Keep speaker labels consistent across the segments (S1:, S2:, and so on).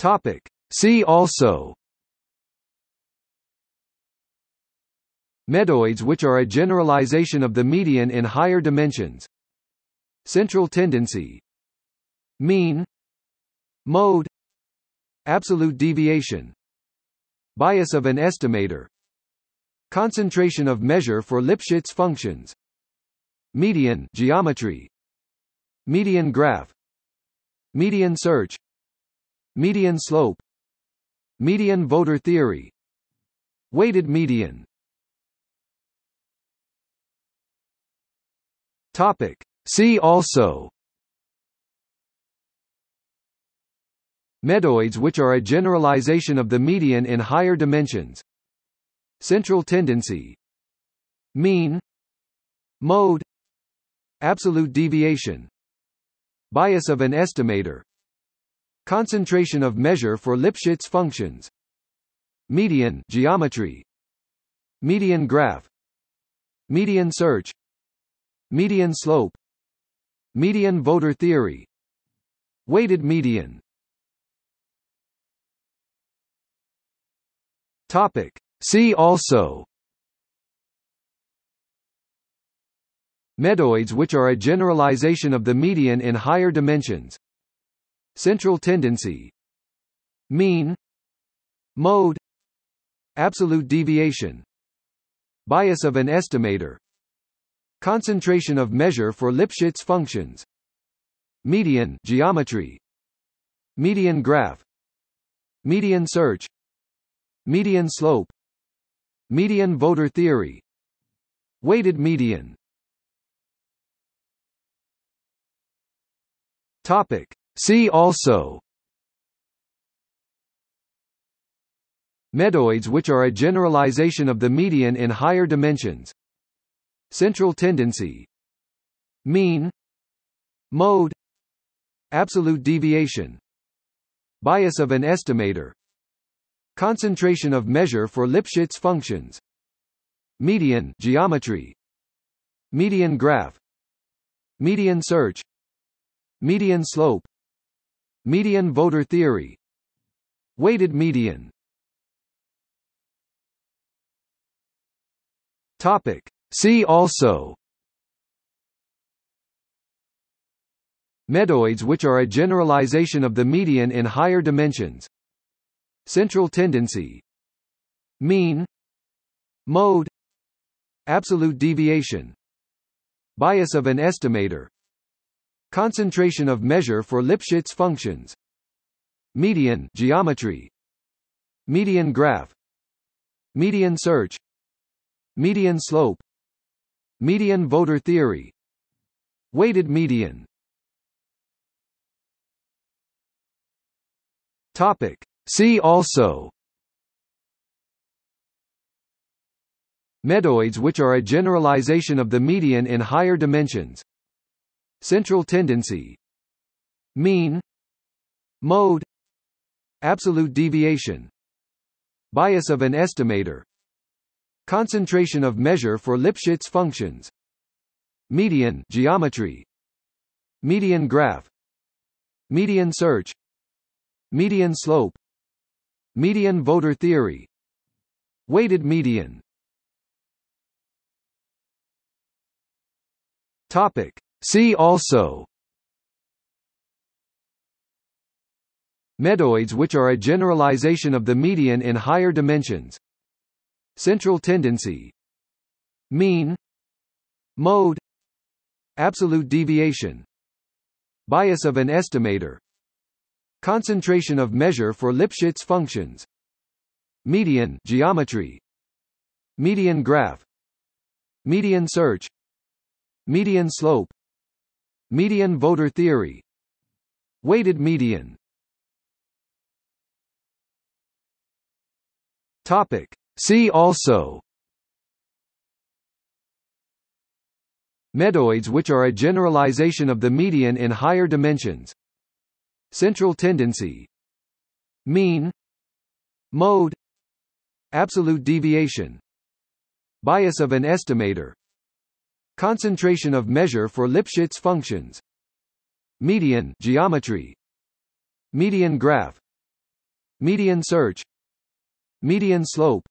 S1: Topic. See also. Medoids which are a generalization of the median in higher dimensions. Central tendency. Mean. Mode. Absolute deviation. Bias of an estimator. Concentration of measure for Lipschitz functions. Median geometry. Median graph. Median search Median slope Median voter theory Weighted median. Topic. See also. Medoids which are a generalization of the median in higher dimensions. Central tendency. Mean. Mode. Absolute deviation. Bias of an estimator Concentration of measure for Lipschitz functions. Median geometry. Median graph. Median search. Median slope. Median voter theory. Weighted median. Topic. See also. Medoids which are a generalization of the median in higher dimensions Central tendency Mean Mode Absolute deviation Bias of an estimator Concentration of measure for Lipschitz functions Median geometry Median graph Median search Median slope Median voter theory Weighted median Topic. See also Medoids which are a generalization of the median in higher dimensions. Central tendency. Mean. Mode. Absolute deviation. Bias of an estimator. Concentration of measure for Lipschitz functions. Median geometry. Median graph. Median search. Median slope Median voter theory. Weighted median. Topic. See also. Medoids which are a generalization of the median in higher dimensions. Central tendency. Mean. Mode. Absolute deviation. Bias of an estimator Concentration of measure for Lipschitz functions. Median geometry. Median graph. Median search. Median slope. Median voter theory. Weighted median. Topic. See also. Medoids which are a generalization of the median in higher dimensions Central tendency Mean Mode Absolute deviation Bias of an estimator Concentration of measure for Lipschitz functions Median geometry Median graph Median search Median slope Median voter theory Weighted median Topic. See also. Medoids which are a generalization of the median in higher dimensions. Central tendency. Mean. Mode. Absolute deviation. Bias of an estimator. Concentration of measure for Lipschitz functions. Median geometry. Median graph. Median search. Median slope Median voter theory. Weighted median. Topic. See also. Medoids which are a generalization of the median in higher dimensions. Central tendency. Mean. Mode. Absolute deviation. Bias of an estimator Concentration of measure for Lipschitz functions. Median geometry. Median graph. Median search. Median slope.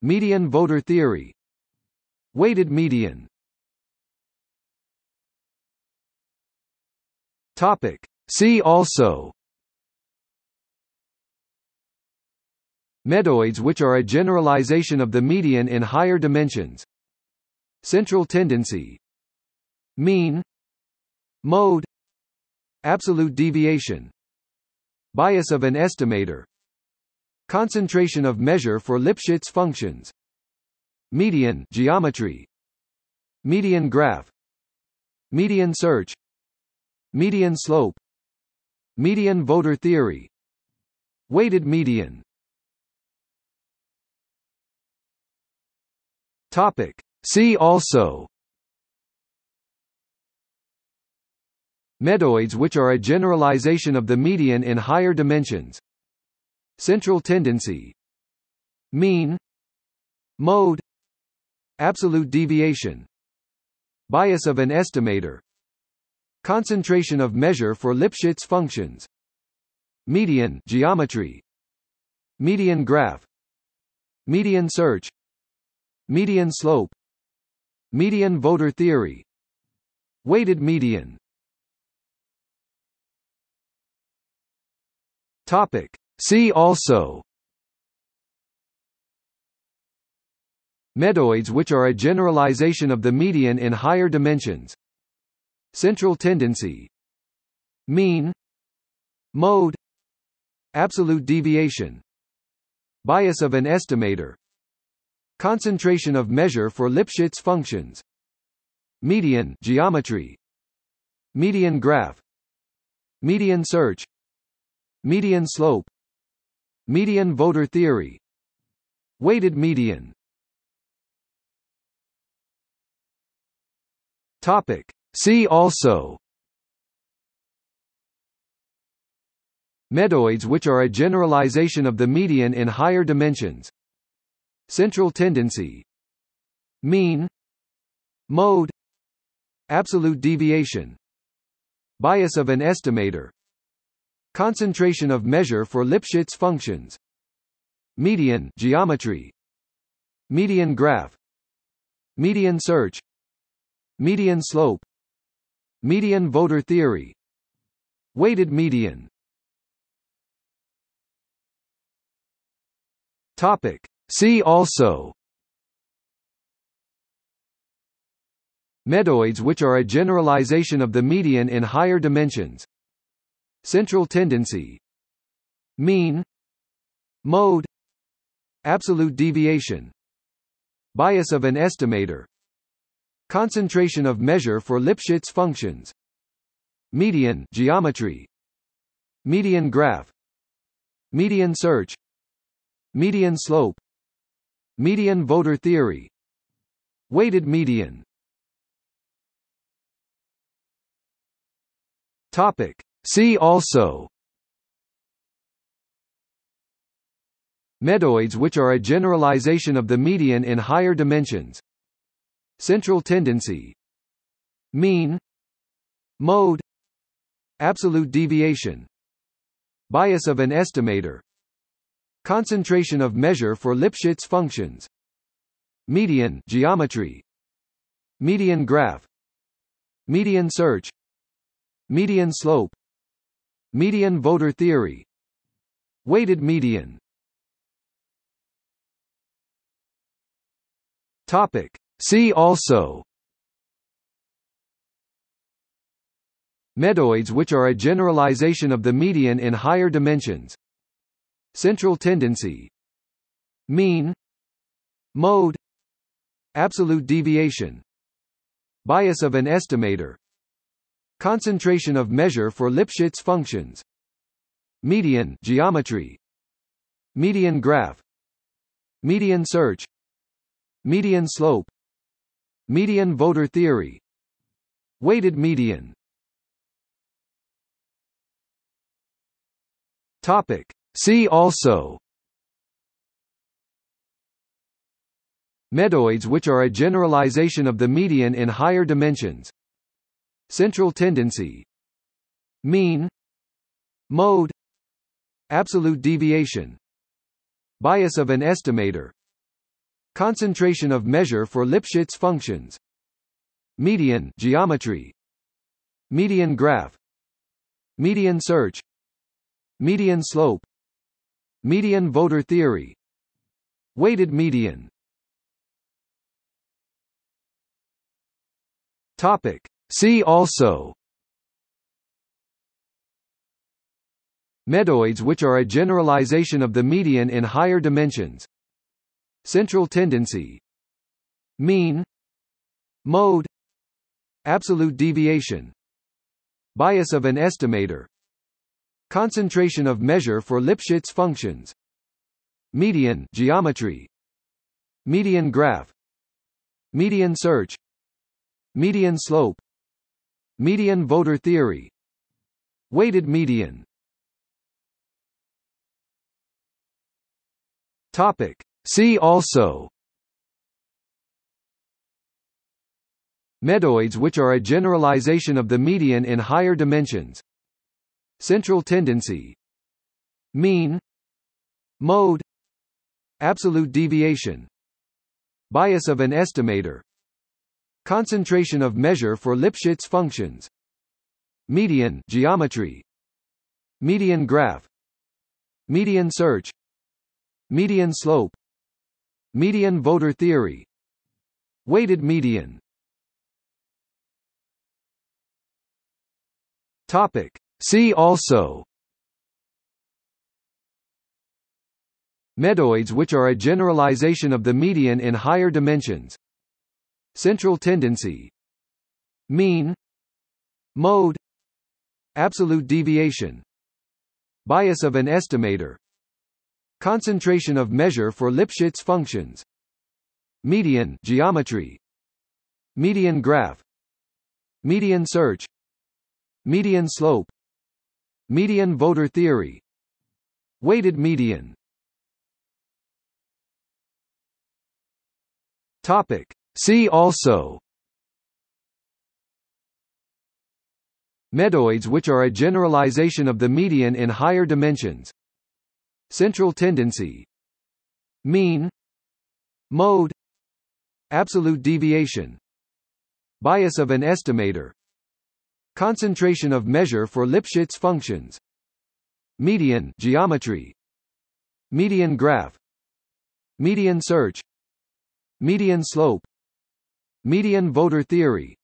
S1: Median voter theory. Weighted median. Topic. See also. Medoids which are a generalization of the median in higher dimensions Central tendency. Mean. Mode. Absolute deviation. Bias of an estimator. Concentration of measure for Lipschitz functions. Median geometry. Median graph. Median search. Median slope. Median voter theory. Weighted median. Topic. See also. Medoids which are a generalization of the median in higher dimensions. Central tendency. Mean. Mode. Absolute deviation. Bias of an estimator. Concentration of measure for Lipschitz functions. Median geometry. Median graph. Median search. Median slope Median voter theory. Weighted median. Topic. See also. Medoids which are a generalization of the median in higher dimensions. Central tendency. Mean. Mode. Absolute deviation. Bias of an estimator Concentration of measure for Lipschitz functions. Median geometry. Median graph. Median search. Median slope. Median voter theory. Weighted median. Topic. See also. Medoids which are a generalization of the median in higher dimensions Central tendency Mean Mode Absolute deviation Bias of an estimator Concentration of measure for Lipschitz functions Median geometry Median graph Median search Median slope Median voter theory Weighted median. Topic See also. Medoids which are a generalization of the median in higher dimensions. Central tendency. Mean. Mode. Absolute deviation. Bias of an estimator. Concentration of measure for Lipschitz functions. Median geometry. Median graph. Median search. Median slope Median voter theory. Weighted median. Topic. See also. Medoids which are a generalization of the median in higher dimensions. Central tendency. Mean. Mode. Absolute deviation. Bias of an estimator Concentration of measure for Lipschitz functions. Median geometry. Median graph. Median search. Median slope. Median voter theory. Weighted median. Topic. See also. Medoids which are a generalization of the median in higher dimensions Central tendency. Mean. Mode. Absolute deviation. Bias of an estimator. Concentration of measure for Lipschitz functions. Median geometry. Median graph. Median search. Median slope. Median voter theory. Weighted median. Topic See also. Medoids which are a generalization of the median in higher dimensions. Central tendency. Mean. Mode. Absolute deviation. Bias of an estimator. Concentration of measure for Lipschitz functions. Median geometry. Median graph. Median search. Median slope median voter theory. Weighted median. Topic. See also. Medoids which are a generalization of the median in higher dimensions. Central tendency. Mean. Mode. Absolute deviation. Bias of an estimator Concentration of measure for Lipschitz functions. Median geometry. Median graph. Median search. Median slope. Median voter theory. Weighted median. Topic. See also. Medoids which are a generalization of the median in higher dimensions Central tendency Mean Mode Absolute deviation Bias of an estimator Concentration of measure for Lipschitz functions Median geometry Median graph Median search Median slope Median voter theory Weighted median Topic. See also. Medoids which are a generalization of the median in higher dimensions. Central tendency. Mean. Mode. Absolute deviation. Bias of an estimator. Concentration of measure for Lipschitz functions. Median geometry. Median graph. Median search. Median slope Median voter theory. Weighted median. Topic. See also. Medoids which are a generalization of the median in higher dimensions. Central tendency. Mean. Mode. Absolute deviation. Bias of an estimator Concentration of measure for Lipschitz functions. Median geometry. Median graph. Median search. Median slope. Median voter theory.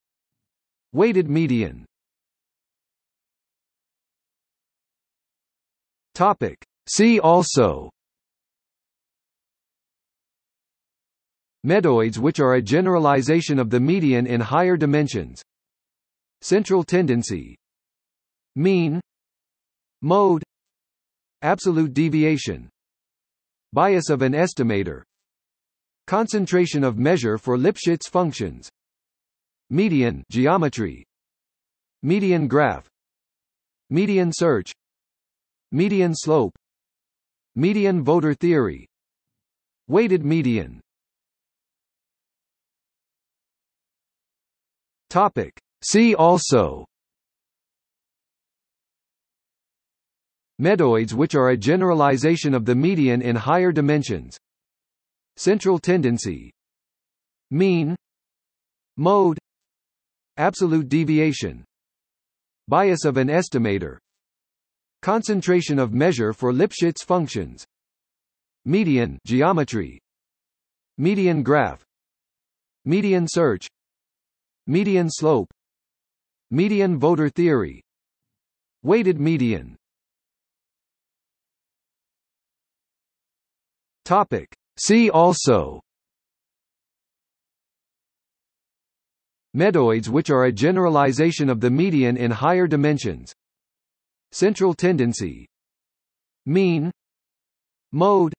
S1: Weighted median. Topic. See also. Medoids which are a generalization of the median in higher dimensions Central tendency. Mean. Mode. Absolute deviation. Bias of an estimator. Concentration of measure for Lipschitz functions. Median geometry. Median graph. Median search. Median slope. Median voter theory. Weighted median. Topic. See also. Medoids which are a generalization of the median in higher dimensions. Central tendency. Mean. Mode. Absolute deviation. Bias of an estimator. Concentration of measure for Lipschitz functions. Median geometry. Median graph. Median search. Median slope Median voter theory. Weighted median. Topic. See also. Medoids which are a generalization of the median in higher dimensions. Central tendency. Mean. Mode.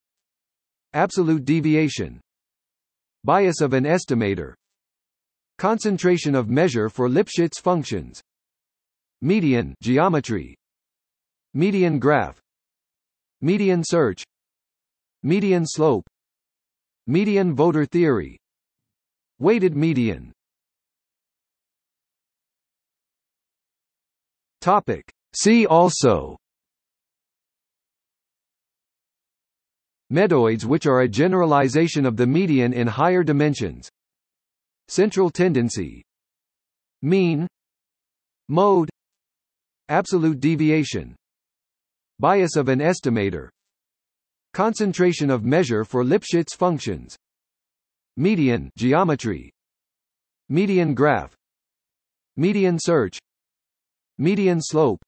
S1: Absolute deviation. Bias of an estimator Concentration of measure for Lipschitz functions. Median geometry. Median graph. Median search. Median slope. Median voter theory. Weighted median. Topic. See also. Medoids which are a generalization of the median in higher dimensions Central tendency Mean Mode Absolute deviation Bias of an estimator Concentration of measure for Lipschitz functions Median geometry Median graph Median search Median slope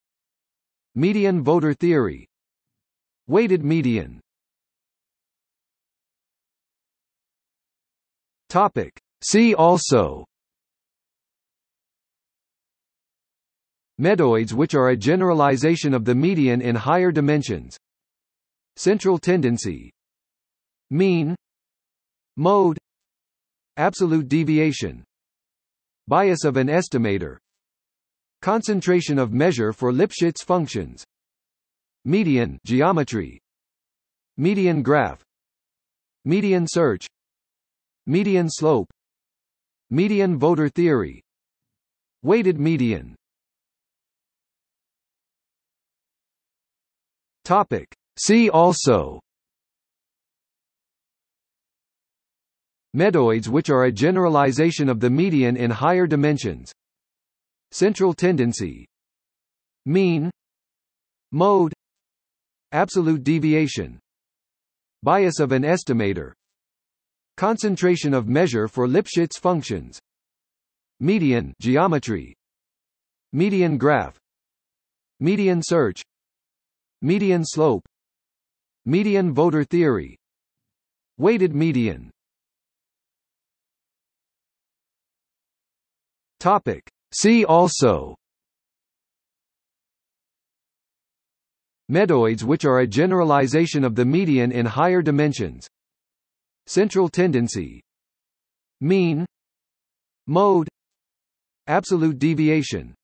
S1: Median voter theory Weighted median. Topic See also Medoids which are a generalization of the median in higher dimensions. Central tendency. Mean. Mode. Absolute deviation. Bias of an estimator. Concentration of measure for Lipschitz functions. Median geometry. Median graph. Median search. Median slope Median voter theory. Weighted median. Topic. See also. Medoids which are a generalization of the median in higher dimensions. Central tendency. Mean. Mode. Absolute deviation. Bias of an estimator Concentration of measure for Lipschitz functions. Median geometry. Median graph. Median search. Median slope. Median voter theory. Weighted median. Topic. See also. Medoids which are a generalization of the median in higher dimensions Central tendency Mean Mode Absolute deviation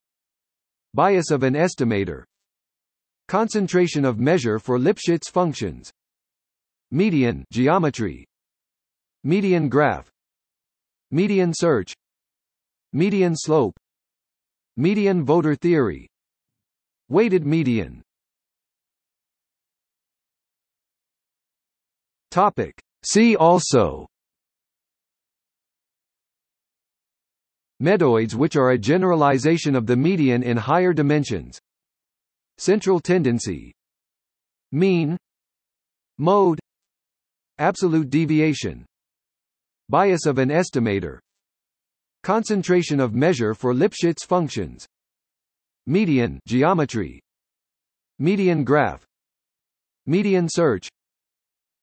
S1: Bias of an estimator Concentration of measure for Lipschitz functions Median geometry Median graph Median search Median slope Median voter theory Weighted median. Topic See also. Medoids which are a generalization of the median in higher dimensions. Central tendency. Mean. Mode. Absolute deviation. Bias of an estimator. Concentration of measure for Lipschitz functions. Median geometry. Median graph. Median search.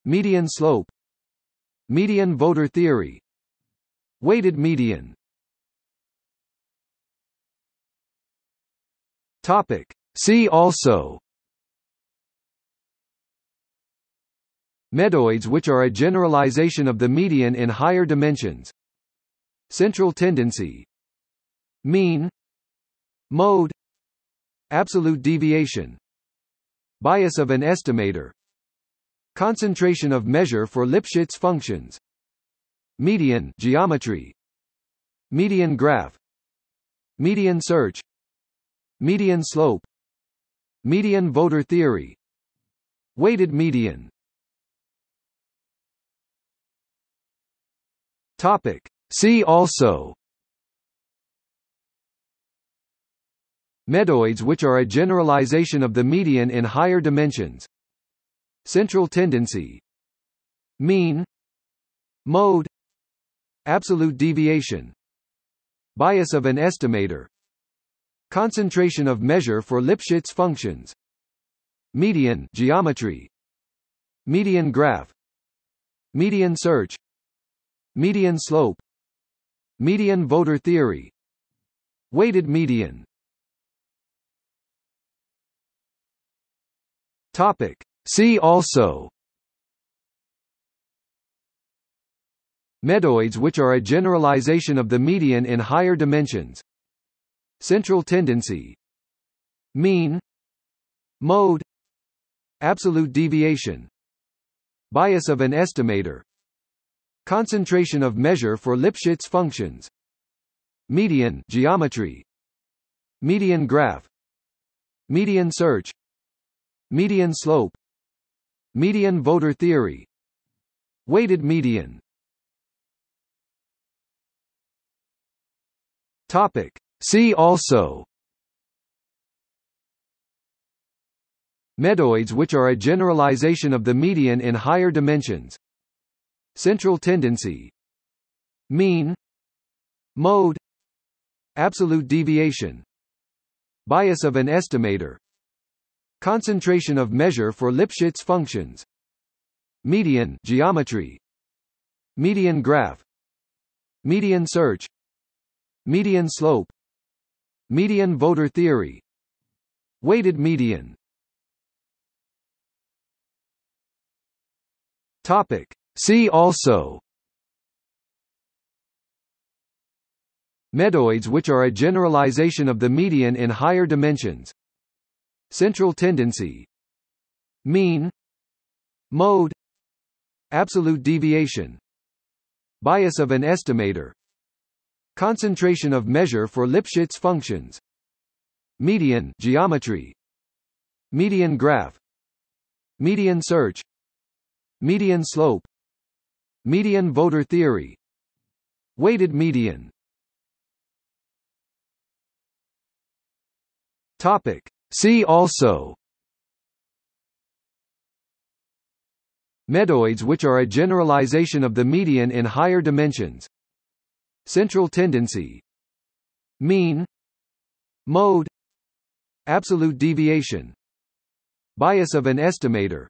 S1: Median slope Median voter theory. Weighted median. Topic. See also. Medoids which are a generalization of the median in higher dimensions. Central tendency. Mean. Mode. Absolute deviation. Bias of an estimator Concentration of measure for Lipschitz functions. Median geometry. Median graph. Median search. Median slope. Median voter theory. Weighted median. Topic. See also. Medoids which are a generalization of the median in higher dimensions Central tendency. Mean. Mode. Absolute deviation. Bias of an estimator. Concentration of measure for Lipschitz functions. Median geometry. Median graph. Median search. Median slope. Median voter theory. Weighted median. Topic See also. Medoids which are a generalization of the median in higher dimensions. Central tendency. Mean. Mode. Absolute deviation. Bias of an estimator. Concentration of measure for Lipschitz functions. Median geometry. Median graph. Median search. Median slope Median voter theory. Weighted median. Topic. See also. Medoids which are a generalization of the median in higher dimensions. Central tendency. Mean. Mode. Absolute deviation. Bias of an estimator Concentration of measure for Lipschitz functions. Median geometry. Median graph. Median search. Median slope. Median voter theory. Weighted median. Topic. See also. Medoids which are a generalization of the median in higher dimensions Central tendency Mean Mode Absolute deviation Bias of an estimator Concentration of measure for Lipschitz functions Median geometry Median graph Median search Median slope Median voter theory Weighted median Topic. See also. Medoids which are a generalization of the median in higher dimensions. Central tendency. Mean. Mode. Absolute deviation. Bias of an estimator.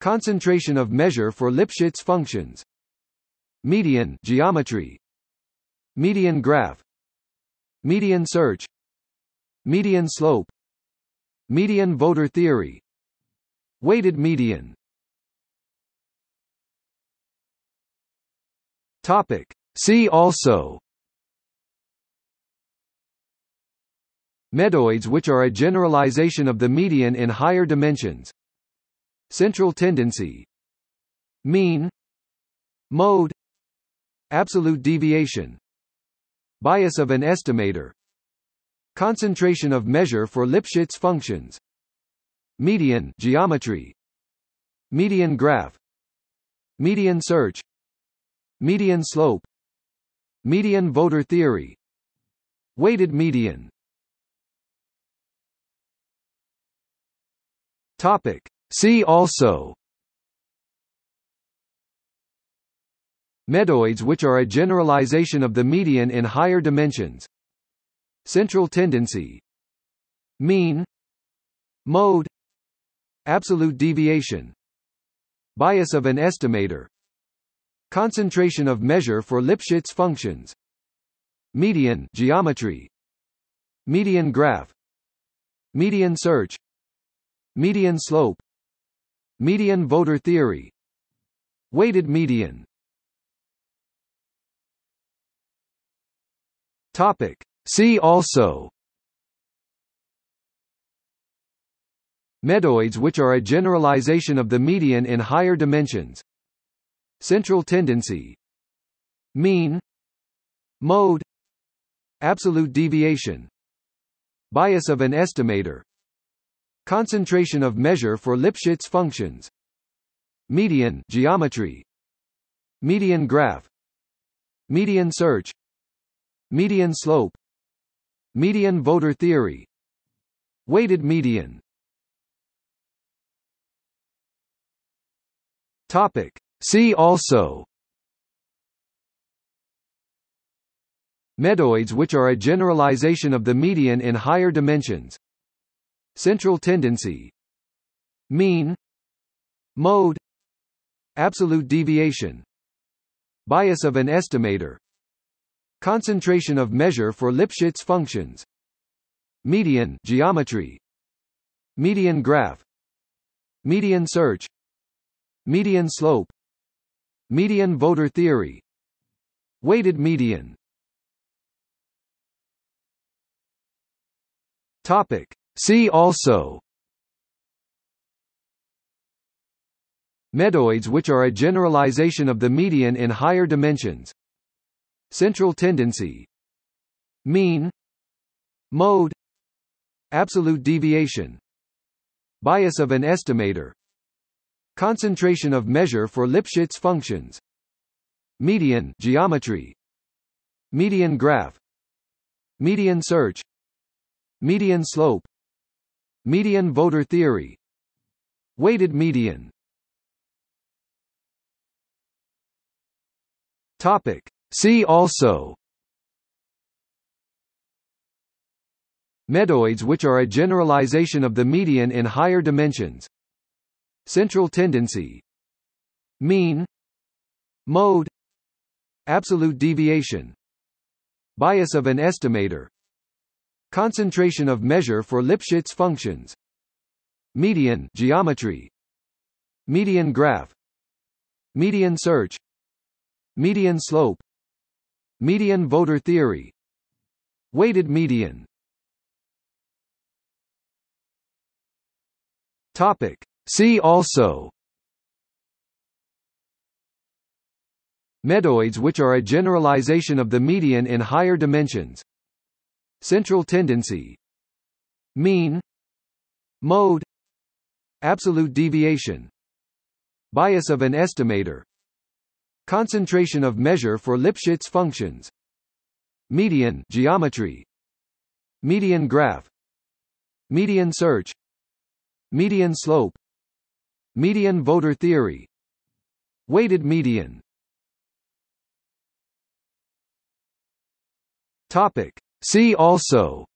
S1: Concentration of measure for Lipschitz functions. Median geometry. Median graph. Median search. Median slope Median voter theory. Weighted median. Topic. See also. Medoids which are a generalization of the median in higher dimensions. Central tendency. Mean. Mode. Absolute deviation. Bias of an estimator Concentration of measure for Lipschitz functions. Median geometry. Median graph. Median search. Median slope. Median voter theory. Weighted median. Topic. See also. Medoids which are a generalization of the median in higher dimensions Central tendency. Mean. Mode. Absolute deviation. Bias of an estimator. Concentration of measure for Lipschitz functions. Median geometry. Median graph. Median search. Median slope. Median voter theory. Weighted median. Topic See also. Medoids which are a generalization of the median in higher dimensions. Central tendency. Mean. Mode. Absolute deviation. Bias of an estimator. Concentration of measure for Lipschitz functions. Median geometry. Median graph. Median search. Median slope Median voter theory. Weighted median. Topic. See also. Medoids which are a generalization of the median in higher dimensions. Central tendency. Mean. Mode. Absolute deviation. Bias of an estimator Concentration of measure for Lipschitz functions. Median geometry. Median graph. Median search. Median slope. Median voter theory. Weighted median. Topic. See also. Medoids which are a generalization of the median in higher dimensions Central tendency Mean Mode Absolute deviation Bias of an estimator Concentration of measure for Lipschitz functions. Median geometry. Median graph. Median search. Median slope. Median voter theory. Weighted median. Topic. See also Medoids which are a generalization of the median in higher dimensions. Central tendency. Mean. Mode. Absolute deviation. Bias of an estimator. Concentration of measure for Lipschitz functions. Median geometry. Median graph. Median search. Median slope Median voter theory. Weighted median. Topic. See also. Medoids which are a generalization of the median in higher dimensions. Central tendency. Mean. Mode. Absolute deviation. Bias of an estimator Concentration of measure for Lipschitz functions. Median geometry. Median graph. Median search. Median slope. Median voter theory. Weighted median. Topic. See also.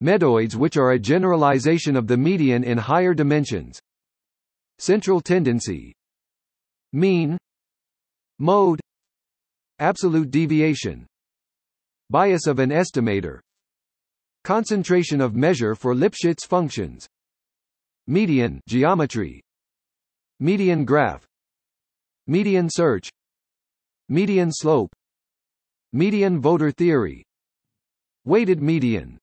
S1: Medoids which are a generalization of the median in higher dimensions Central tendency. Mean. Mode. Absolute deviation. Bias of an estimator. Concentration of measure for Lipschitz functions. Median geometry. Median graph. Median search. Median slope. Median voter theory. Weighted median.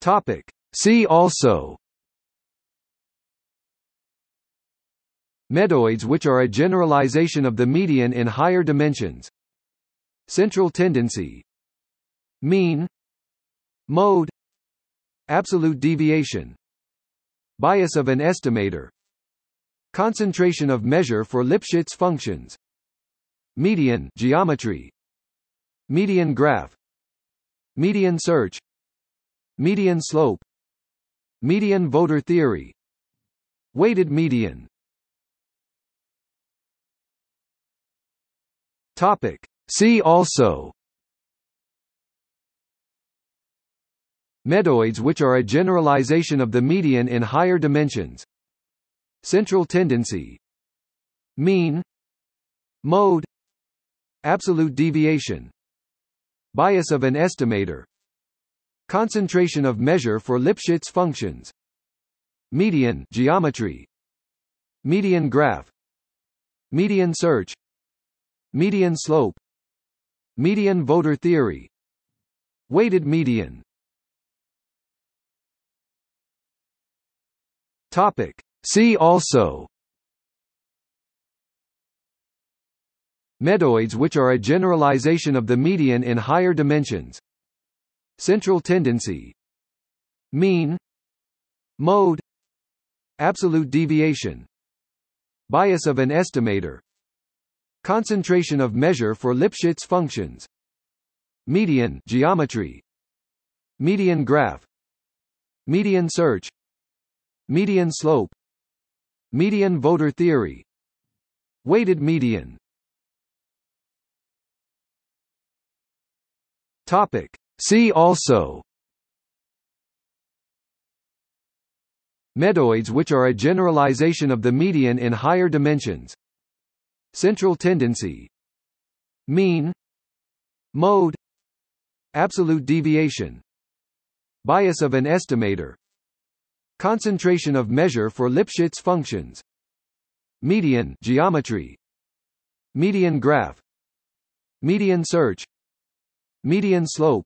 S1: Topic. See also. Medoids which are a generalization of the median in higher dimensions. Central tendency. Mean. Mode. Absolute deviation. Bias of an estimator. Concentration of measure for Lipschitz functions. Median geometry. Median graph. Median search. Median slope Median voter theory. Weighted median. Topic. See also. Medoids which are a generalization of the median in higher dimensions. Central tendency. Mean. Mode. Absolute deviation. Bias of an estimator Concentration of measure for Lipschitz functions. Median geometry. Median graph. Median search. Median slope. Median voter theory. Weighted median. Topic. See also. Medoids which are a generalization of the median in higher dimensions Central tendency Mean Mode Absolute deviation Bias of an estimator Concentration of measure for Lipschitz functions Median geometry Median graph Median search Median slope Median voter theory Weighted median Topic. See also Medoids which are a generalization of the median in higher dimensions. Central tendency. Mean. Mode. Absolute deviation. Bias of an estimator. Concentration of measure for Lipschitz functions. Median geometry. Median graph. Median search. Median slope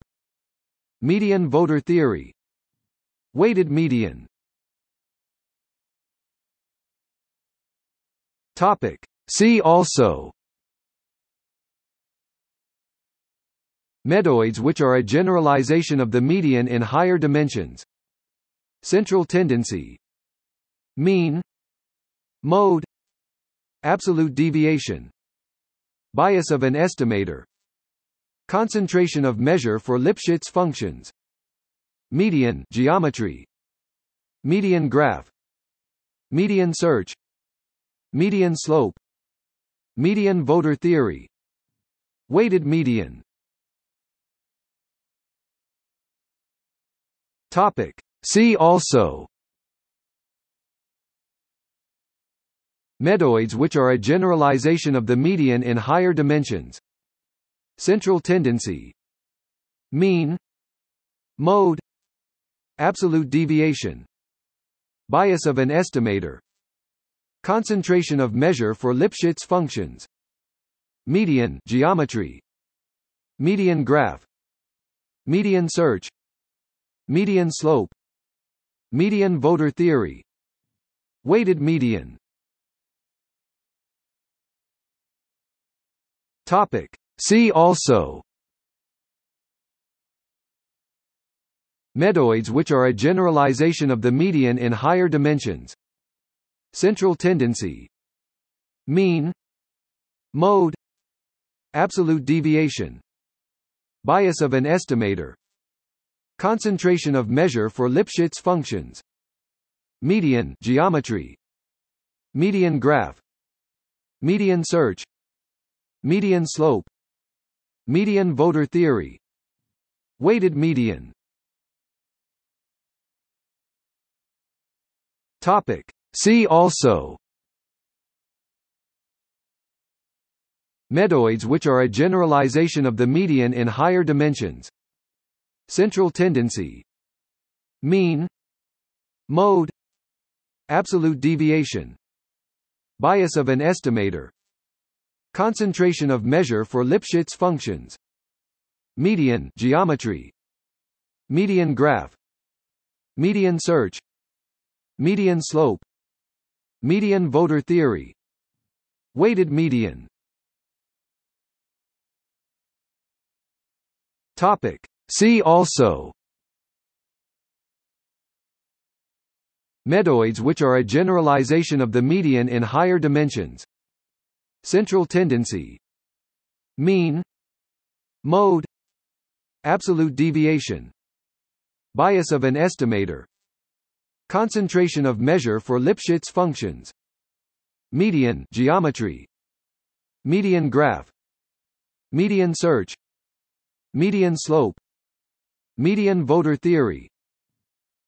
S1: Median voter theory. Weighted median. Topic. See also. Medoids which are a generalization of the median in higher dimensions. Central tendency. Mean. Mode. Absolute deviation. Bias of an estimator Concentration of measure for Lipschitz functions. Median geometry. Median graph. Median search. Median slope. Median voter theory. Weighted median. Topic. See also. Medoids which are a generalization of the median in higher dimensions Central tendency Mean Mode Absolute deviation Bias of an estimator Concentration of measure for Lipschitz functions Median geometry Median graph Median search Median slope Median voter theory Weighted median. Topic See also. Medoids which are a generalization of the median in higher dimensions. Central tendency. Mean. Mode. Absolute deviation. Bias of an estimator. Concentration of measure for Lipschitz functions. Median geometry. Median graph. Median search. Median slope Median voter theory. Weighted median. Topic. See also. Medoids which are a generalization of the median in higher dimensions. Central tendency. Mean. Mode. Absolute deviation. Bias of an estimator Concentration of measure for Lipschitz functions. Median geometry. Median graph. Median search. Median slope. Median voter theory. Weighted median. Topic. See also. Medoids which are a generalization of the median in higher dimensions Central tendency Mean Mode Absolute deviation Bias of an estimator Concentration of measure for Lipschitz functions Median geometry Median graph Median search Median slope Median voter theory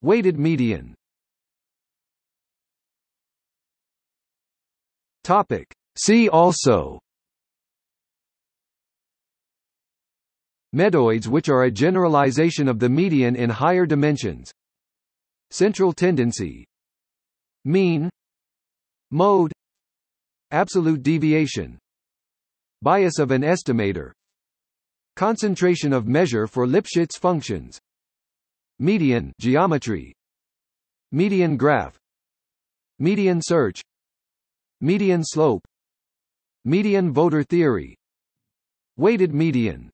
S1: Weighted median. Topic See also Medoids which are a generalization of the median in higher dimensions. Central tendency. Mean. Mode. Absolute deviation. Bias of an estimator. Concentration of measure for Lipschitz functions. Median geometry. Median graph. Median search. Median slope Median voter theory. Weighted median.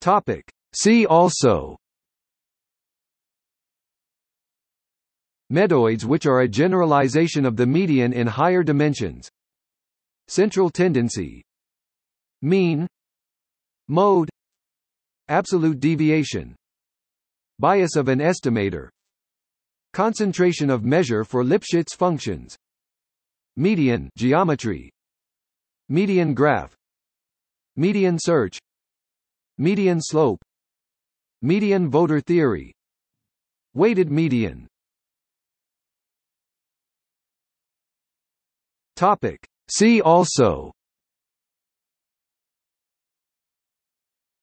S1: Topic. See also. Medoids which are a generalization of the median in higher dimensions. Central tendency. Mean. Mode. Absolute deviation. Bias of an estimator Concentration of measure for Lipschitz functions. Median geometry. Median graph. Median search. Median slope. Median voter theory. Weighted median. Topic. See also.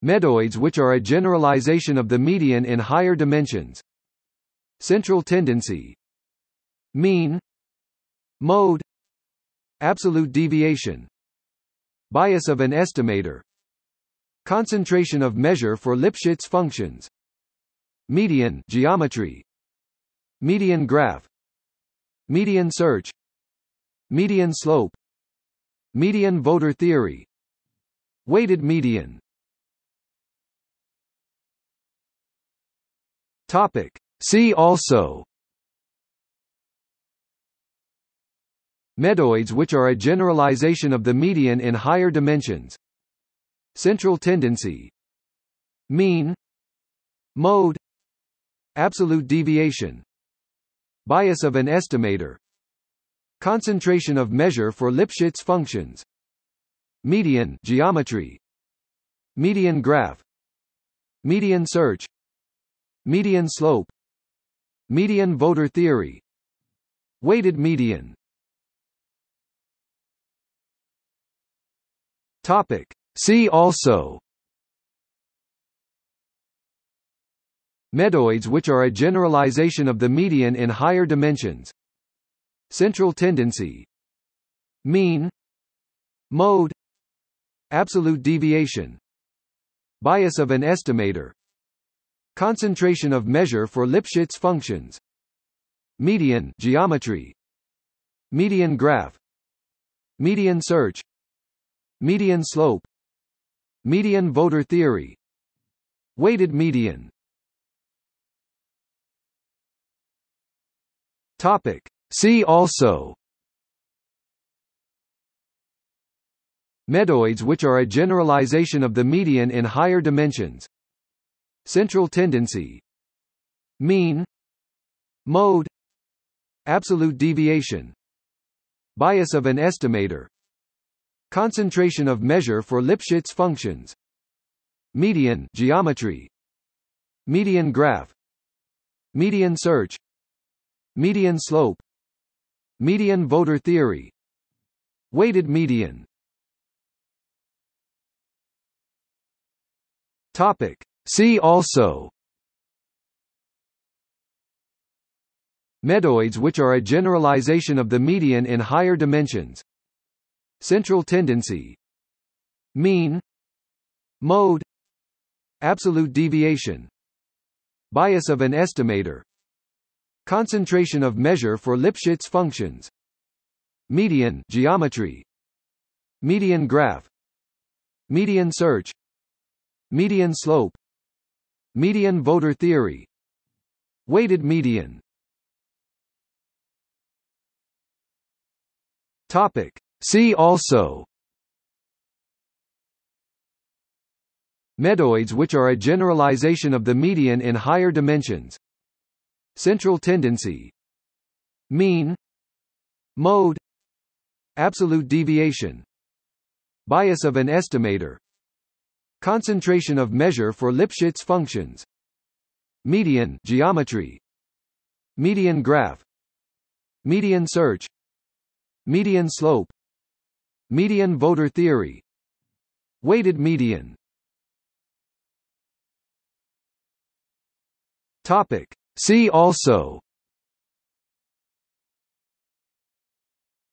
S1: Medoids which are a generalization of the median in higher dimensions Central tendency Mean Mode Absolute deviation Bias of an estimator Concentration of measure for Lipschitz functions Median geometry Median graph Median search Median slope Median voter theory Weighted median Topic. See also. Medoids which are a generalization of the median in higher dimensions. Central tendency. Mean. Mode. Absolute deviation. Bias of an estimator. Concentration of measure for Lipschitz functions. Median geometry. Median graph. Median search. Median slope Median voter theory. Weighted median. Topic. See also. Medoids which are a generalization of the median in higher dimensions. Central tendency. Mean. Mode. Absolute deviation. Bias of an estimator Concentration of measure for Lipschitz functions. Median geometry. Median graph. Median search. Median slope. Median voter theory. Weighted median. Topic. See also. Medoids which are a generalization of the median in higher dimensions Central tendency. Mean. Mode. Absolute deviation. Bias of an estimator. Concentration of measure for Lipschitz functions. Median geometry. Median graph. Median search. Median slope. Median voter theory. Weighted median. Topic See also. Medoids which are a generalization of the median in higher dimensions. Central tendency. Mean. Mode. Absolute deviation. Bias of an estimator. Concentration of measure for Lipschitz functions. Median geometry. Median graph. Median search. Median slope Median voter theory. Weighted median. Topic. See also. Medoids which are a generalization of the median in higher dimensions. Central tendency. Mean. Mode. Absolute deviation. Bias of an estimator Concentration of measure for Lipschitz functions. Median geometry. Median graph. Median search. Median slope. Median voter theory. Weighted median. Topic. See also.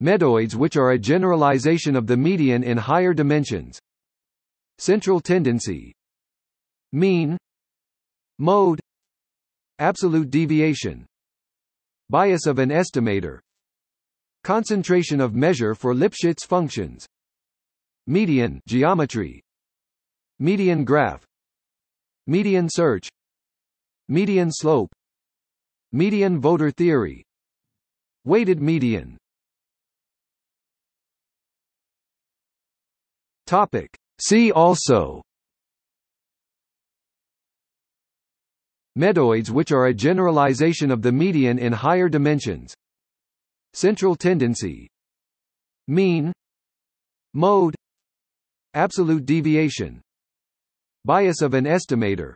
S1: Medoids which are a generalization of the median in higher dimensions Central tendency Mean Mode Absolute deviation Bias of an estimator Concentration of measure for Lipschitz functions Median geometry Median graph Median search Median slope Median voter theory Weighted median. Topic See also. Medoids which are a generalization of the median in higher dimensions. Central tendency. Mean. Mode. Absolute deviation. Bias of an estimator.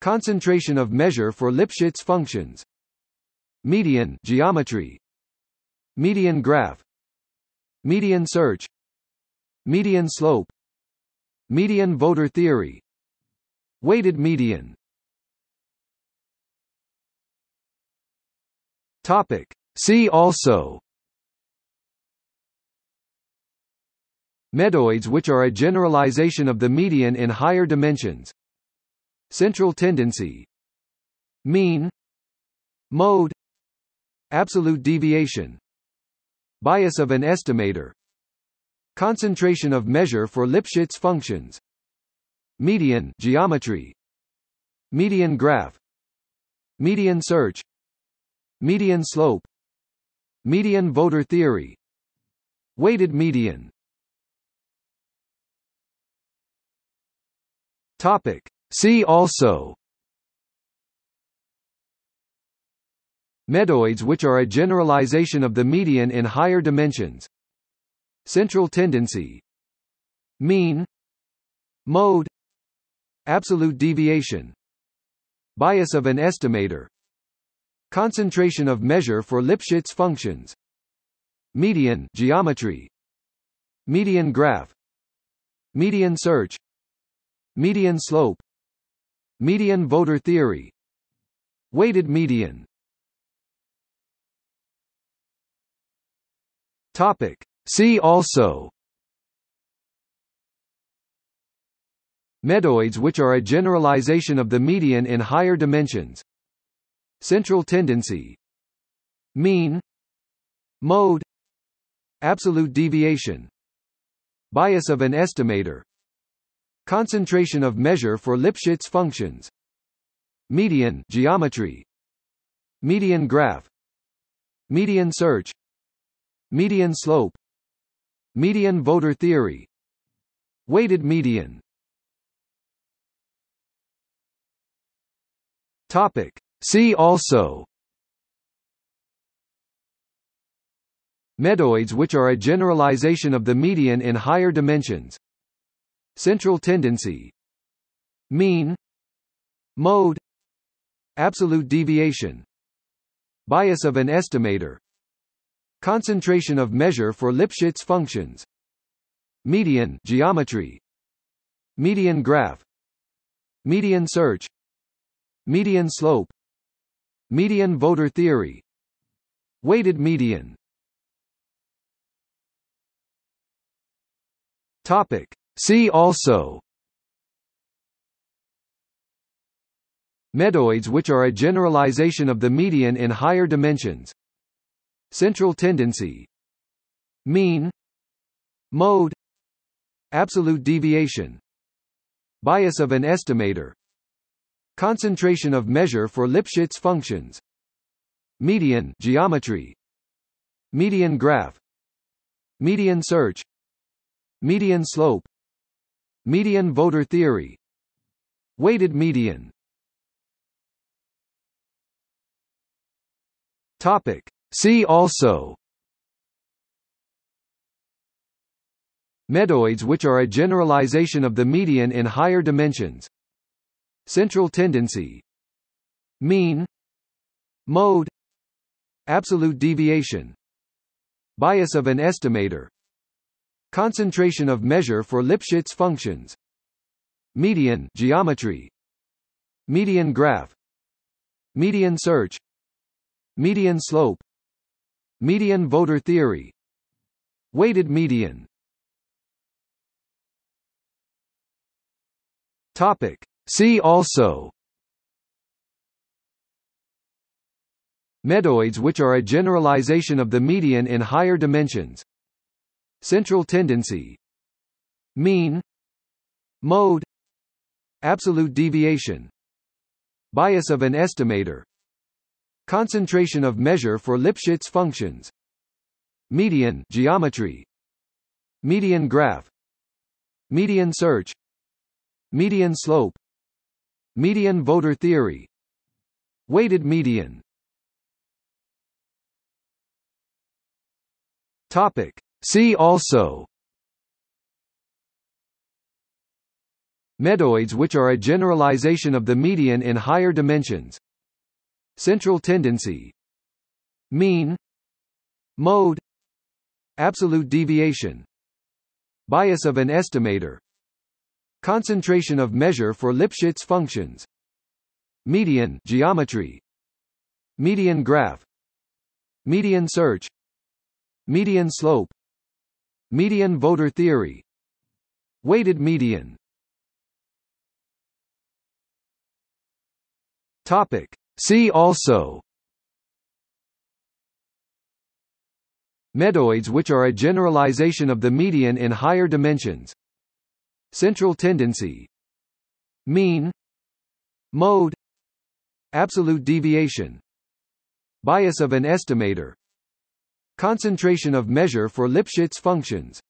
S1: Concentration of measure for Lipschitz functions. Median geometry. Median graph. Median search. Median slope Median voter theory. Weighted median. Topic. See also. Medoids which are a generalization of the median in higher dimensions. Central tendency. Mean. Mode. Absolute deviation. Bias of an estimator Concentration of measure for Lipschitz functions. Median geometry. Median graph. Median search. Median slope. Median voter theory. Weighted median. Topic. See also Medoids which are a generalization of the median in higher dimensions Central tendency. Mean. Mode. Absolute deviation. Bias of an estimator. Concentration of measure for Lipschitz functions. Median geometry. Median graph. Median search. Median slope. Median voter theory. Weighted median. Topic. See also. Medoids which are a generalization of the median in higher dimensions. Central tendency. Mean. Mode. Absolute deviation. Bias of an estimator. Concentration of measure for Lipschitz functions. Median geometry. Median graph. Median search. Median slope Median voter theory. Weighted median. Topic. See also. Medoids which are a generalization of the median in higher dimensions. Central tendency. Mean. Mode. Absolute deviation. Bias of an estimator Concentration of measure for Lipschitz functions. Median geometry. Median graph. Median search. Median slope. Median voter theory. Weighted median. Topic. See also. Medoids which are a generalization of the median in higher dimensions Central tendency Mean Mode Absolute deviation Bias of an estimator Concentration of measure for Lipschitz functions Median geometry Median graph Median search Median slope Median voter theory Weighted median. Topic See also Medoids which are a generalization of the median in higher dimensions. Central tendency. Mean. Mode. Absolute deviation. Bias of an estimator. Concentration of measure for Lipschitz functions. Median geometry. Median graph. Median search. Median slope Median voter theory. Weighted median. Topic. See also. Medoids which are a generalization of the median in higher dimensions. Central tendency. Mean. Mode. Absolute deviation. Bias of an estimator Concentration of measure for Lipschitz functions. Median geometry. Median graph. Median search. Median slope. Median voter theory. Weighted median. Topic. See also. Medoids which are a generalization of the median in higher dimensions Central tendency. Mean. Mode. Absolute deviation. Bias of an estimator. Concentration of measure for Lipschitz functions. Median geometry. Median graph. Median search. Median slope. Median voter theory. Weighted median. Topic See also. Medoids which are a generalization of the median in higher dimensions. Central tendency. Mean. Mode. Absolute deviation. Bias of an estimator. Concentration of measure for Lipschitz functions.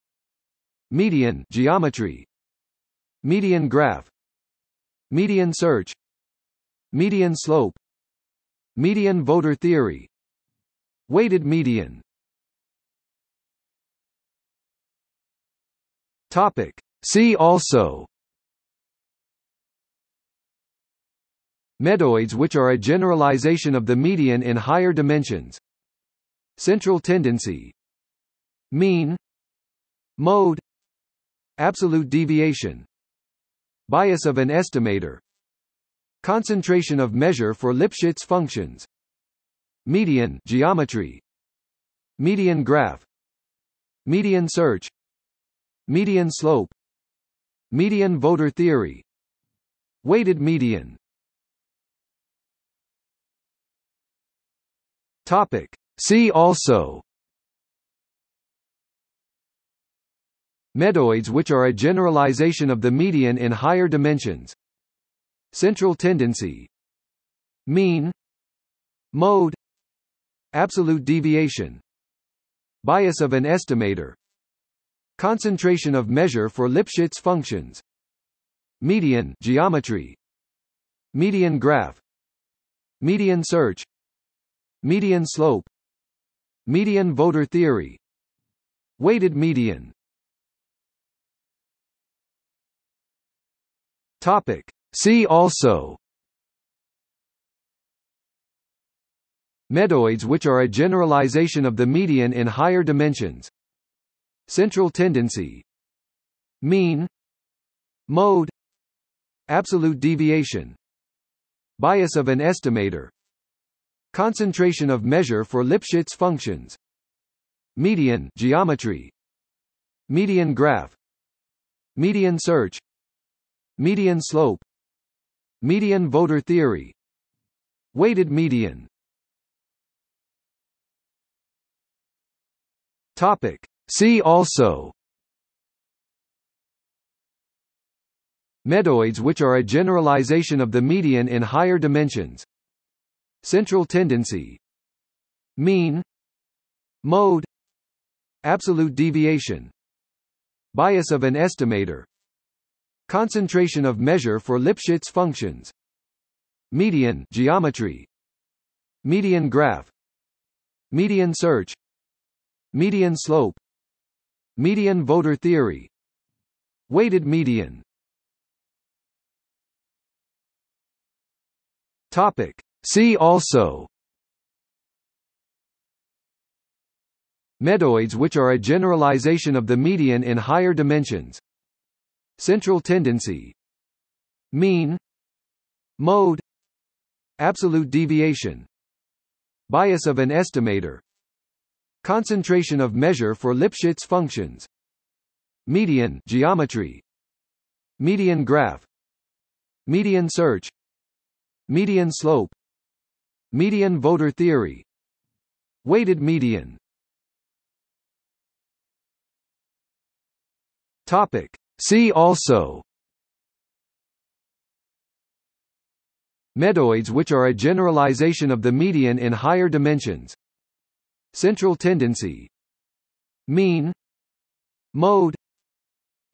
S1: Median geometry. Median graph. Median search. Median slope Median voter theory. Weighted median. Topic. See also. Medoids which are a generalization of the median in higher dimensions. Central tendency. Mean. Mode. Absolute deviation. Bias of an estimator Concentration of measure for Lipschitz functions. Median geometry. Median graph. Median search. Median slope. Median voter theory. Weighted median. Topic. See also. Medoids which are a generalization of the median in higher dimensions Central tendency Mean Mode Absolute deviation Bias of an estimator Concentration of measure for Lipschitz functions Median geometry Median graph Median search Median slope Median voter theory Weighted median. Topic See also Medoids which are a generalization of the median in higher dimensions. Central tendency. Mean. Mode. Absolute deviation. Bias of an estimator. Concentration of measure for Lipschitz functions. Median geometry. Median graph. Median search. Median slope Median voter theory. Weighted median. Topic. See also. Medoids which are a generalization of the median in higher dimensions. Central tendency. Mean. Mode. Absolute deviation. Bias of an estimator Concentration of measure for Lipschitz functions. Median geometry. Median graph. Median search. Median slope. Median voter theory. Weighted median. Topic. See also. Medoids which are a generalization of the median in higher dimensions Central tendency Mean Mode Absolute deviation Bias of an estimator Concentration of measure for Lipschitz functions Median geometry Median graph Median search Median slope Median voter theory Weighted median. Topic See also. Medoids which are a generalization of the median in higher dimensions. Central tendency. Mean. Mode.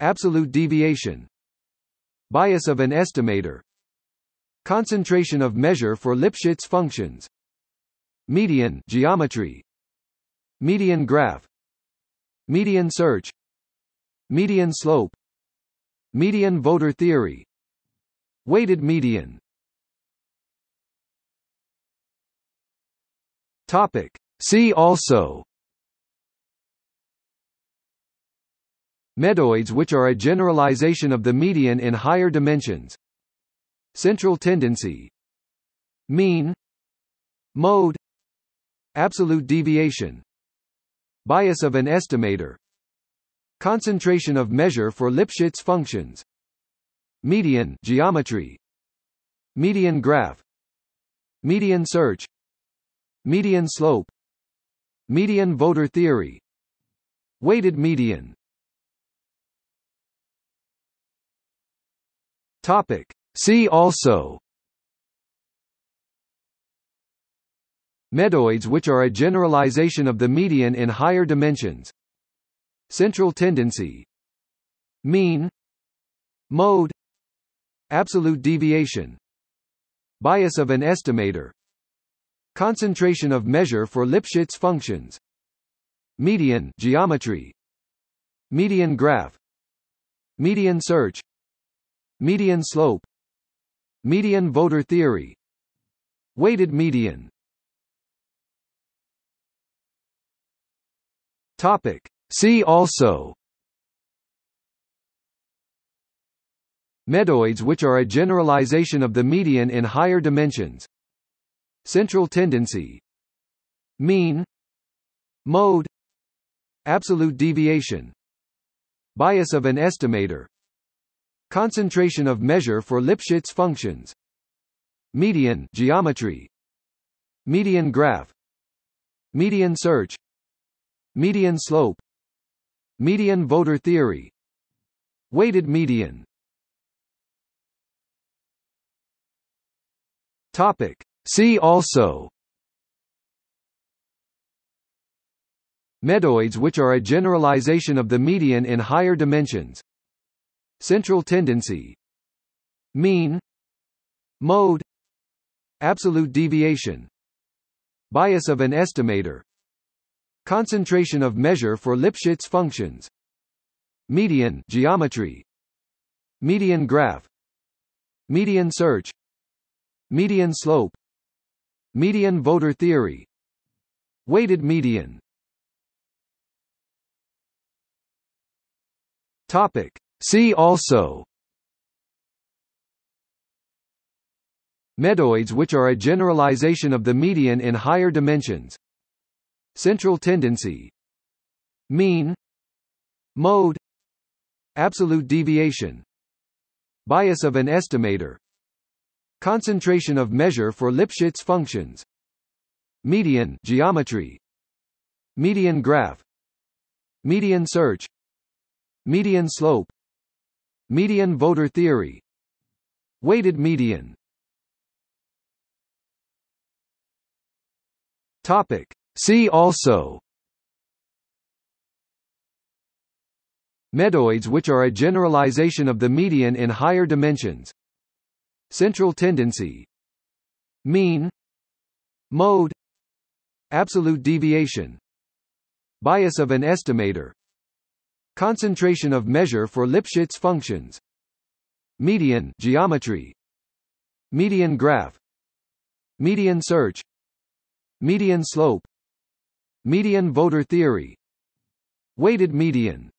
S1: Absolute deviation. Bias of an estimator. Concentration of measure for Lipschitz functions. Median geometry. Median graph. Median search. Median slope Median voter theory. Weighted median. Topic. See also. Medoids which are a generalization of the median in higher dimensions. Central tendency. Mean. Mode. Absolute deviation. Bias of an estimator Concentration of measure for Lipschitz functions. Median geometry. Median graph. Median search. Median slope. Median voter theory. Weighted median. Topic. See also. Medoids which are a generalization of the median in higher dimensions Central tendency. Mean. Mode. Absolute deviation. Bias of an estimator. Concentration of measure for Lipschitz functions. Median geometry. Median graph. Median search. Median slope. Median voter theory. Weighted median. Topic See also Medoids which are a generalization of the median in higher dimensions. Central tendency. Mean. Mode. Absolute deviation. Bias of an estimator. Concentration of measure for Lipschitz functions. Median geometry. Median graph. Median search. Median slope Median voter theory. Weighted median. Topic. See also. Medoids which are a generalization of the median in higher dimensions. Central tendency. Mean. Mode. Absolute deviation. Bias of an estimator Concentration of measure for Lipschitz functions. Median geometry. Median graph. Median search. Median slope. Median voter theory. Weighted median. Topic. See also. Medoids which are a generalization of the median in higher dimensions Central tendency Mean Mode Absolute deviation Bias of an estimator Concentration of measure for Lipschitz functions Median geometry Median graph Median search Median slope Median voter theory Weighted median. Topic See also. Medoids which are a generalization of the median in higher dimensions. Central tendency. Mean. Mode. Absolute deviation. Bias of an estimator. Concentration of measure for Lipschitz functions. Median geometry. Median graph. Median search. Median slope Median voter theory. Weighted median